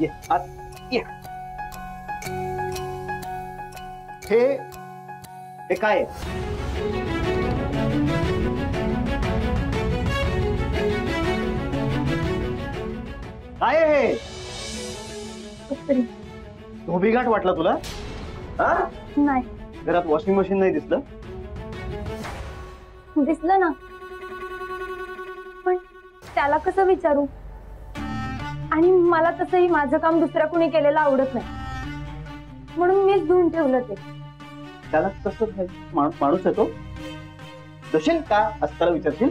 ये आत ये। हे हे। काय हे धोबीघाट वाटला तुला? हा? नाही। घरात वॉशिंग मशीन नाही दिसलं? दिसलं ना. पण त्याला कसं विचारू? आणि मला तसंही माझं काम दुसऱ्या कुणी केलेलं आवडत नाही. म्हणून मीच धुवून ठेवलं ते. त्याला तसं नाही. माणूस माणूस येतो जशील का? असताना विचारशील?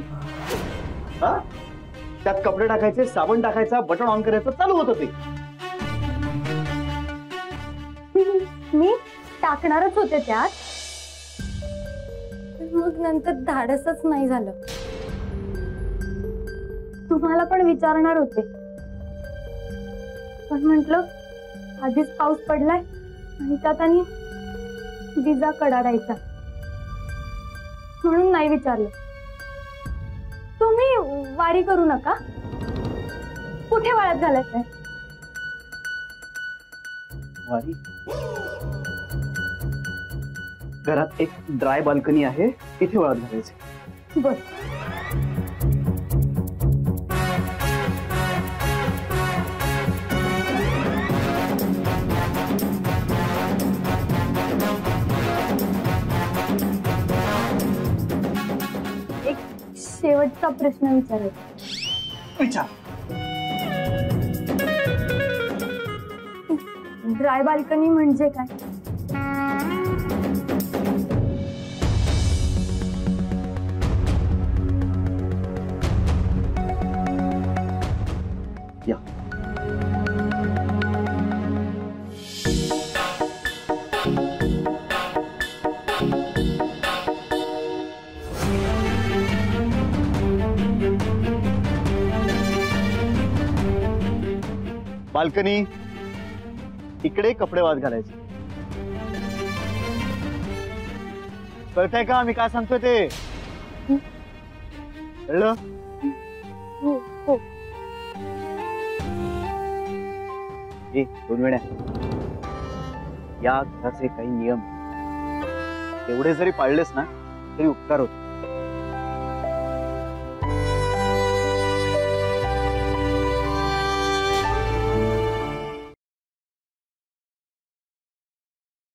हा? त्यात कपडे टाकायचे साबण टाकायचा बटन ऑन करायचं चालू होतं ते. मी टाकणारच होते त्यात. मग नंतर धाडसच नाही झालं. तुम्हाला पण विचारणार होते. पण म्हंटल आधीच पाऊस पडलाय आणि त्यात आणि विजा कडाडायचा म्हणून नाही विचारलं. तुम्ही वारी करू नका. कुठे वाळत घालायचंय? वारी? घरात एक ड्राय बाल्कनी आहे तिथे वळत घालायचे बर. शेवटचा प्रश्न विचारायचा. विचार. ड्राय बाल्कनी म्हणजे काय? बाल्कनी इकडे कपडे वाद घालायचे. कळतंय का मी काय सांगतोय ते? कळलं? हो हो. ए दोन वेळा. या घराचे काही नियम. एवढे जरी पाळलेस ना तरी उपकार होतो.